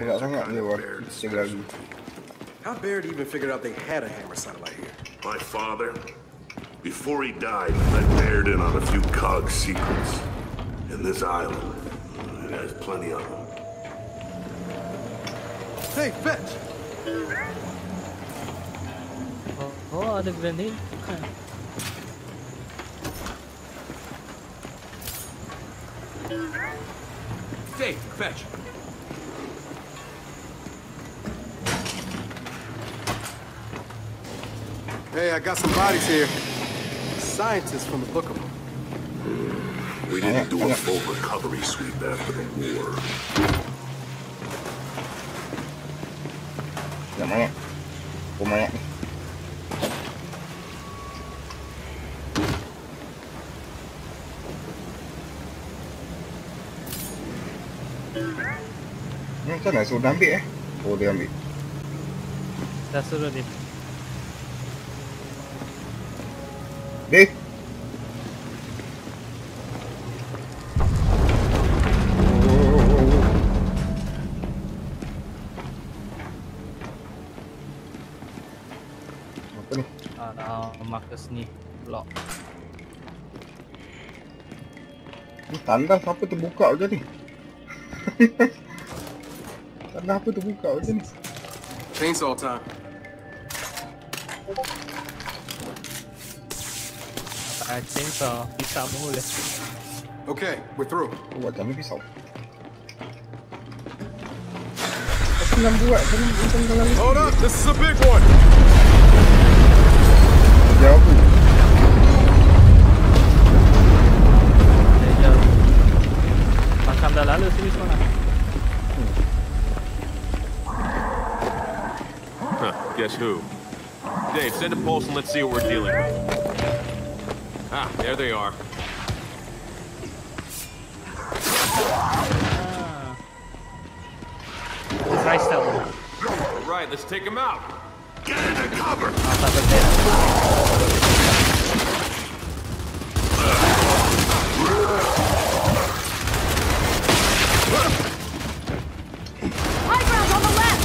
berat plans are sangat kind dia of wah. bare to Dia lagi. How Baird even figured out they had a hammer satellite here? My father, before he died, let Baird in on a few COG secrets. In this island, it has plenty of them. Hey, fetch! Oh, ada grenade. Dave, fetch! Hey, I got some bodies here. Scientists from the book of them. We didn't do a full recovery sweep after the war. Yang mana? Oh, banyak ni. Ni macam mana suruh dia ambil eh? Oh dia ambil. Dah suruh dia. Oh. Apa ni? Ah, Marcus ni. Block. Ni tanda apa terbuka macam ni? tanda apa terbuka macam ni? Chainsaw time. Ni pisau. Aku nak buat tadi macam dalam ni. Hold up, this is a big one! Dia aku. Dia jauh. Macam dah lalu sini semua lah. Huh, guess who? Dave, send a pulse and let's see what we're dealing with. Ah, there they are. Ah. Try stealth. All right, let's take them out. Get into cover! Mata. High ground on the left!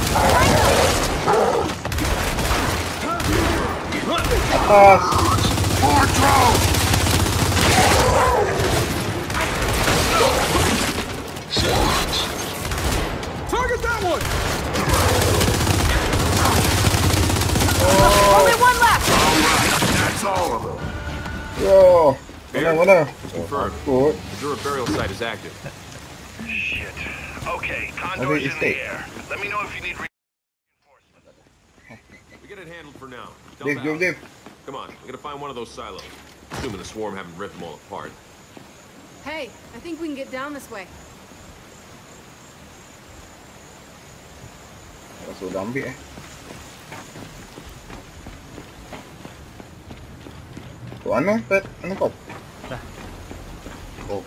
Atas. More drones! Target that one! Oh. Only one left! That's all of them. Yo. Mana mana? Confirmed. Good. The Dura burial site is active. Shit. Okay, I Condor's in it's the air. Let me know if you need reinforcement. We get it handled for now. Dump Dave, jom out. Dave. Come on, we gotta find one of those silos. Assuming the swarm haven't ripped them all apart. Hey, I think we can get down this way. Dah suruh dia ambil eh. Kau mana, Pat? Mana kau? Dah. Oh.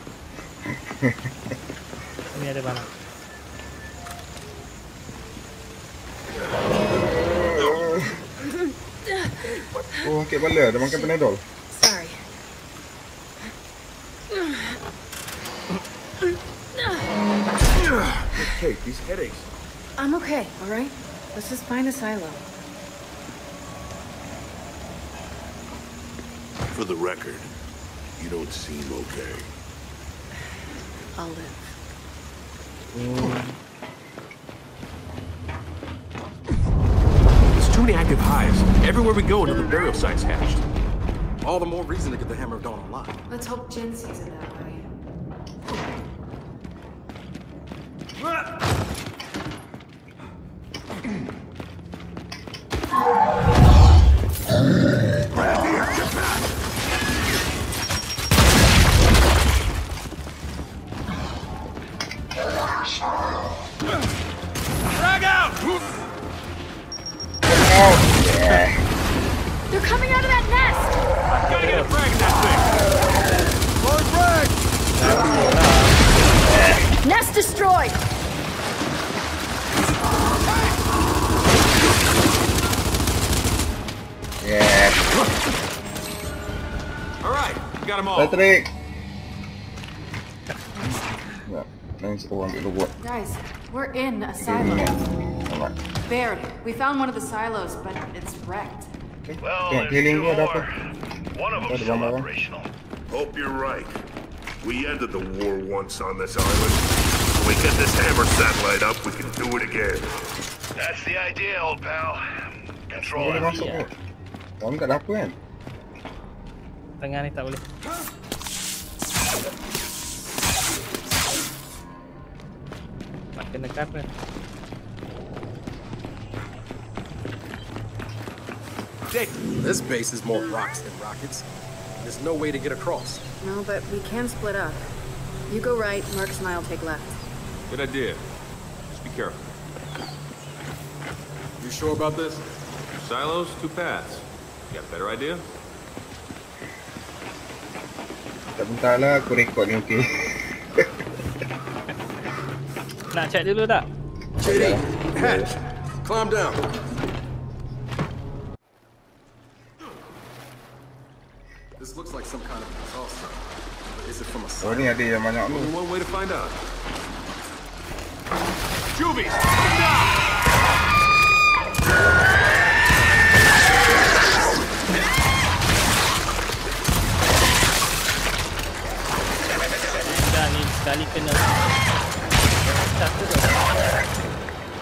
Sini ada barang. Oh, sakit kepala. Dah makan Panadol. Sorry. Hey, these headaches. I'm okay, alright? Let's just find a silo. For the record, you don't seem okay. I'll live. There's too many active hives. Everywhere we go, another burial site's hatched. All the more reason to get the Hammer of Dawn online. Let's hope Jinn sees it that way. Them all. Patrick. Ya, nanti aku ambil robot. Guys, We're in a silo. Alright. Baird, we found one of the silos, but it's wrecked. Well, Tengok there's keliling two tu ada more. One of Ada them's still operational. Hope you're right. We ended the war once on this island. When we get this hammer satellite up, we can do it again. That's the idea, old pal. Control Boleh F. masuk Iya. kot. Orang tak ada apa kan? Tengah ni tak boleh. Tak kena cover. Dave, this base is more rocks than rockets. There's no way to get across. No, but we can split up. You go right, Marcus and I'll take left. Good idea. Just be careful. You sure about this? Silos, two paths. You got a better idea? Bentar lah aku rekod ni okey. Nak check dulu tak? JD, hatch. Climb down. This looks like some kind of exhaust sign. But is it from a Oh ni ada yang banyak. Only one way to find out. Juvies, come down!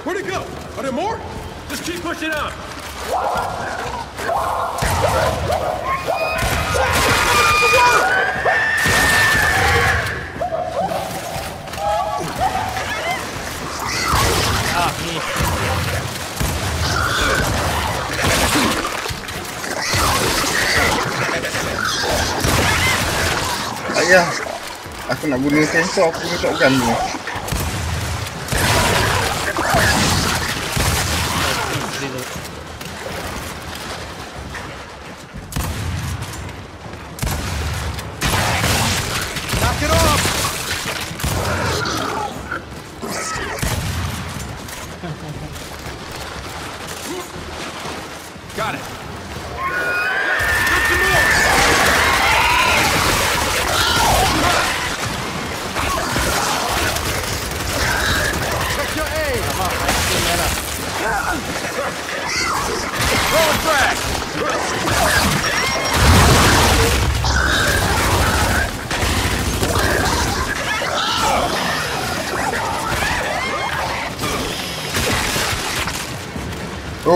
Where'd it go? Are there more? Just keep pushing! Ah, nak guna sensor aku gun ni.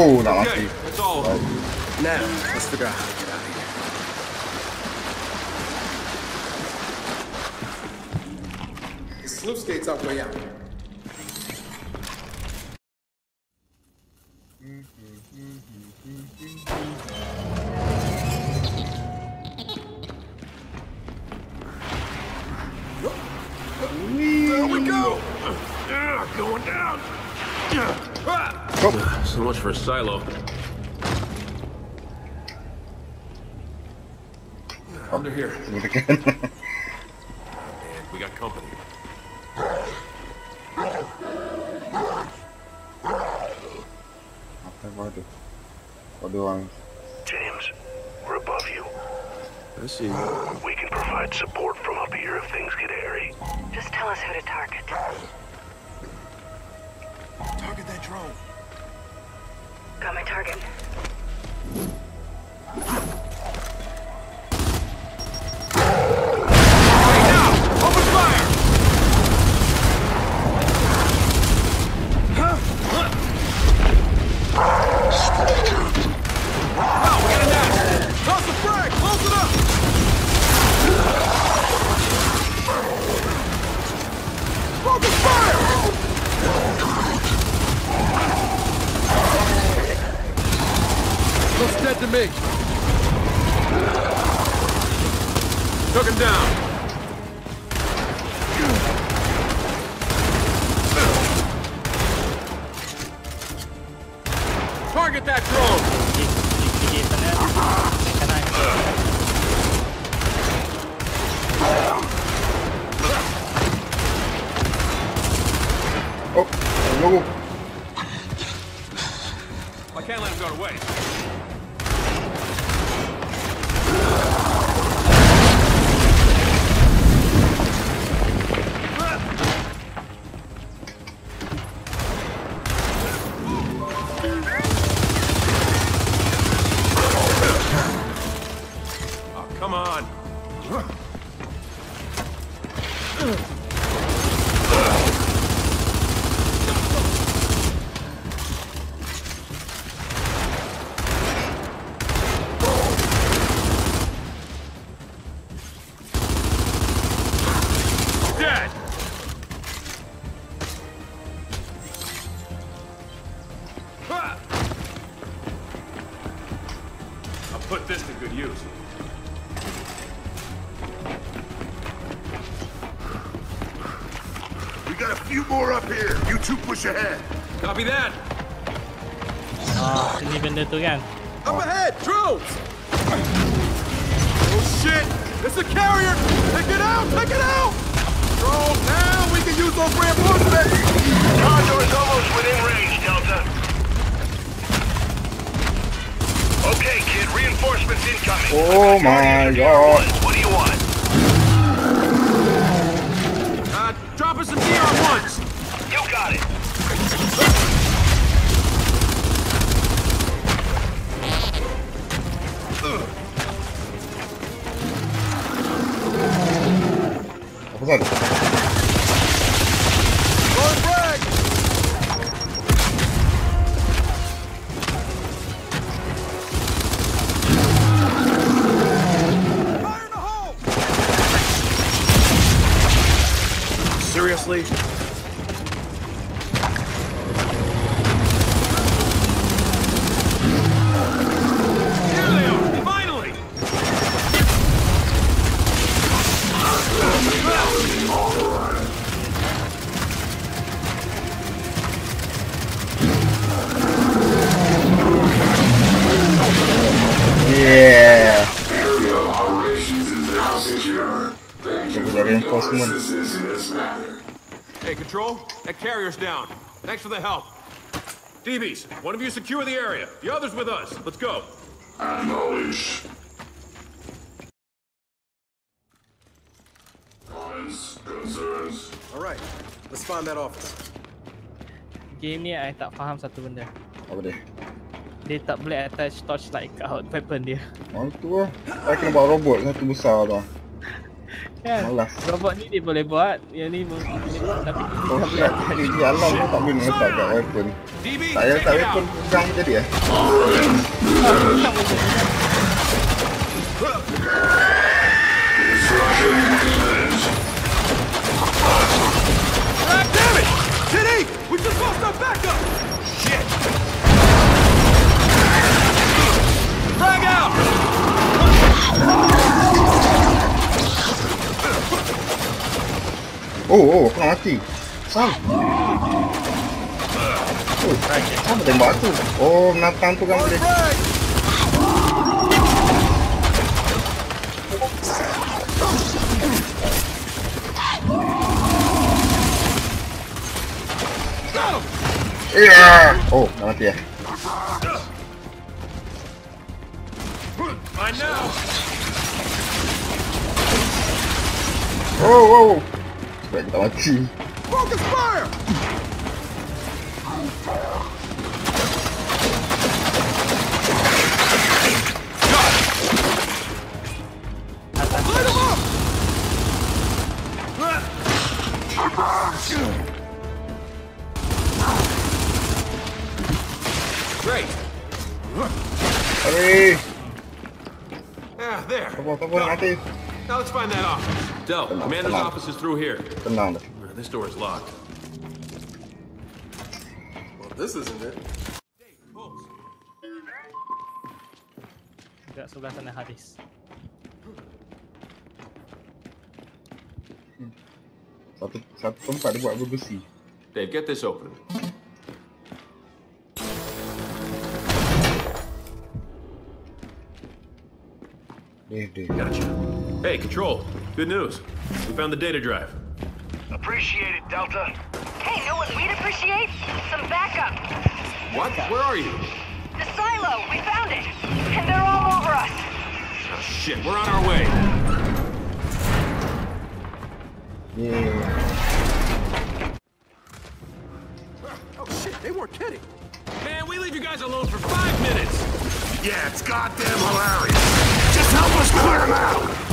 Oh nak Okay, mati. that's all of them. Now, let's figure out how to get out of here. The sluice gate's our way out. There we go! Ah, going down! Ah. So much for a silo. Under here. Tunggu tekan. And we got company. Apa kau tu? Kau ada. James, we're above you. I see. We can provide support from up here if things get hairy. Just tell us who to target. Got my target. To me. Took him down. Push ahead. Copy that. Ah, sini benda tu kan. Up ahead! Drones! Oh shit! It's a carrier! Take it out! Take it out! Drones, now we can use those reinforcements! Condor's almost within range, Delta. Okay, kid, reinforcements incoming. Oh my god. What do you want? Uh, drop us some DR1s! You Apa Thank Kita dah reinforcement. in this matter. Hey, Control, that carrier's down. Thanks for the help. DBs, one of you secure the area. The other's with us. Let's go. Acknowledged. Comments, concerns. Alright, let's find that office. Game ni I tak faham satu benda. Apa dia? Dia tak boleh attach torchlight kat hot weapon dia. Oh tu lah. Saya kena bawa robot satu besar tu. Kan? Malas. Robot ni dia boleh buat. Yang ni boleh buat tapi dia Oh tak boleh siap. attach. Di jalan tu tak boleh letak kat weapon. DB, Tak payah take letak it weapon out. pegang jadi eh. Ah, damn it! Kitty! We just lost our backup! Shit! Frag out! Oh, oh, aku nak mati. Sam. Oh, apa tembak tu? Oh, menatang tu kan boleh. Got him! Yeah. Oh, nak mati ya. Now. Oh, oh. Mati. Focus fire! Light 'em up! Great. Hurry. Ah, there. Tunggu, tunggu, mati. Now let's find that office. Del, commander's come office is through here. Tenang dah. Uh, This door is locked. Well, this isn't it. Pulse. Dekat sebelah sana hadis. Satu satu tempat dia buat berbesi. Dave, get this open. Eh, dia. Gotcha. Hey, Control. Good news. We found the data drive. Appreciate it, Delta. Hey, know what we'd appreciate? Some backup. What? Where are you? The silo, we found it. And they're all over us. Oh, shit. We're on our way. Yeah. Oh shit, they weren't kidding. Man, we leave you guys alone for five minutes. Yeah, it's goddamn hilarious. Just help us clear them out.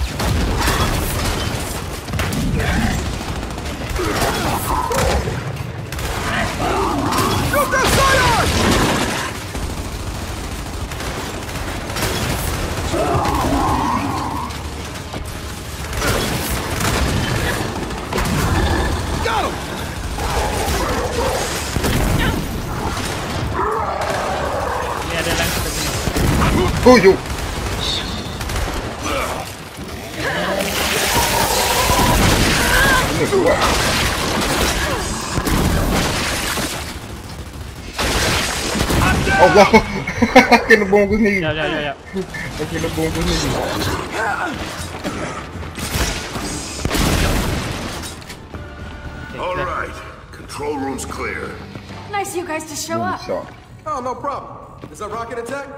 Oh, you? Allah. Kena bungkus ni. Jap, jap, jap, jap. Kena bungkus ni. Okay, All dah. right. Control room's clear. Nice of you guys to show up. Oh, no problem. Is that rocket attack?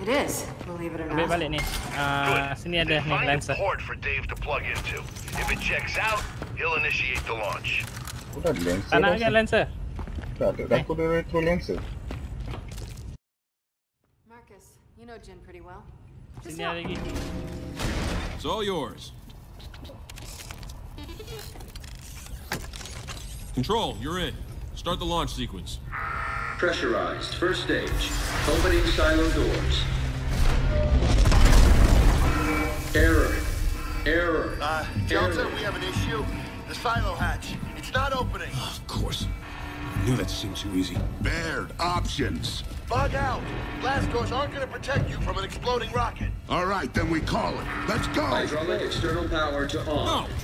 It is, believe it or Ambil not. balik ni. Ah, sini ada ni Find a lancer. port for Dave to plug into. If it checks out, he'll initiate the launch. Aku dah ada lancer. Tak nak dah. kan lancer? Tak ada. Aku ada retro lancer. Marcus, you know Jinn pretty well. Sini ada. It's all yours. Control, you're in. Start the launch sequence. Pressurized. First stage. Opening silo doors. Error. Error. Uh, Delta, we have an issue. The silo hatch. It's not opening. Of course. I knew that seemed too easy. Baird, options. Bug out. Blast doors aren't going to protect you from an exploding rocket. All right, then we call it. Let's go. Hydraulic external power to on. No!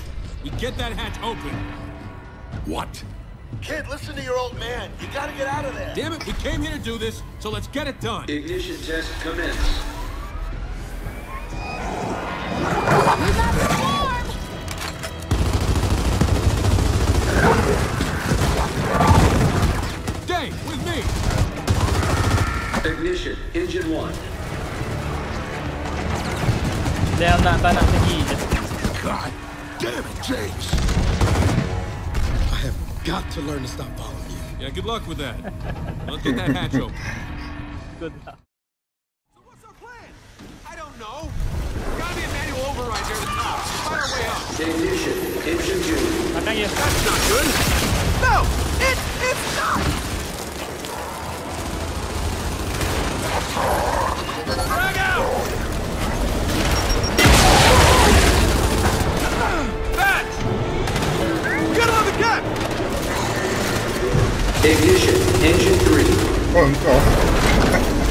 We get that hatch open. What? Kid, listen to your old man. You got to get out of there. Damn it, we came here to do this, so let's get it done. Ignition test commence. Dia nak tak nak. God damn it, James. I have got to learn to stop following you. Yeah, good luck with that. Let's get that hatch open. Good lah. What's our plan? I don't know. Gotta be a manual override near the top. Find our way up. Ignition. Engine 2. Makan je. That's not good. No! It, it's not! Drag Get on the gun! Ignition. Engine 3. Oh, engkau.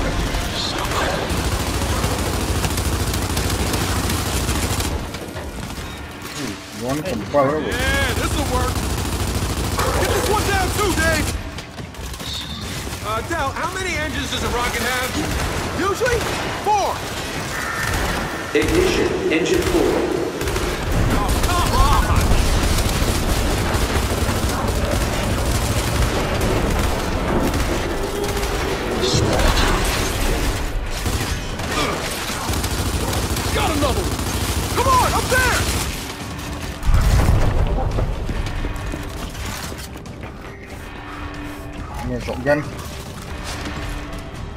Hmm, Gimana kebal aku? Yeah, this'll work. Get this one down too, Dave. Uh, Del, how many engines does a rocket have? Usually four. Ignition. Engine 4. Shotgun.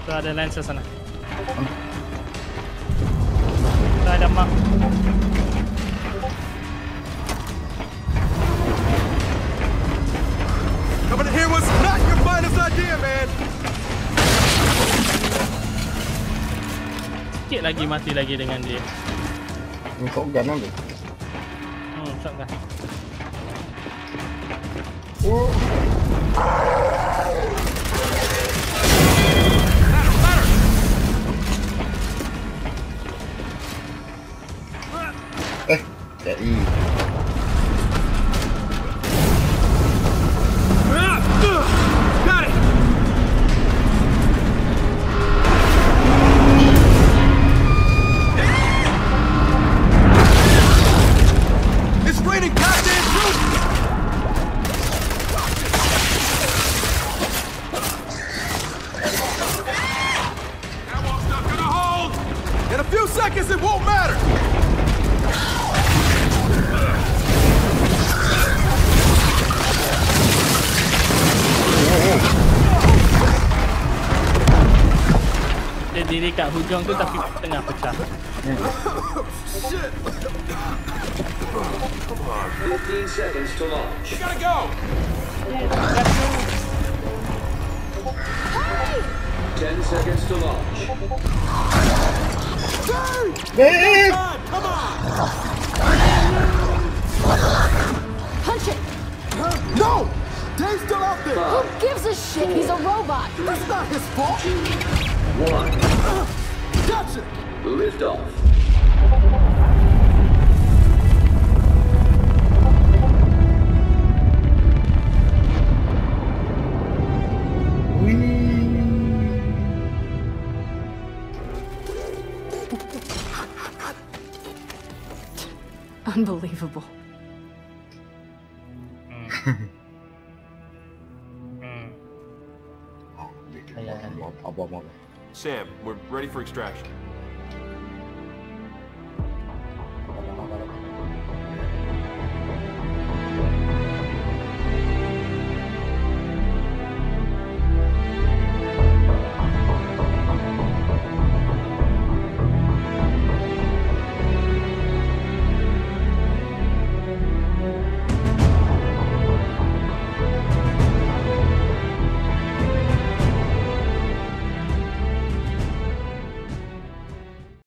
Tu ada lancer sana. Tu ada mark. Coming in here was not your finest idea, man. Sikit lagi mati lagi dengan dia. Ini shotgun ada. Hmm, shotgun. Oh, eh, KI. Kat hujung tu tapi tengah pecah. 15 seconds to launch. You gotta go! 10 seconds to launch. Eh, Come on! Punch it! No! Dave's still out there! Who gives a shit? He's a robot. That's not his fault! 1. Gotcha! Liftoff. Unbelievable. Apa-apa. Sam, we're ready for extraction.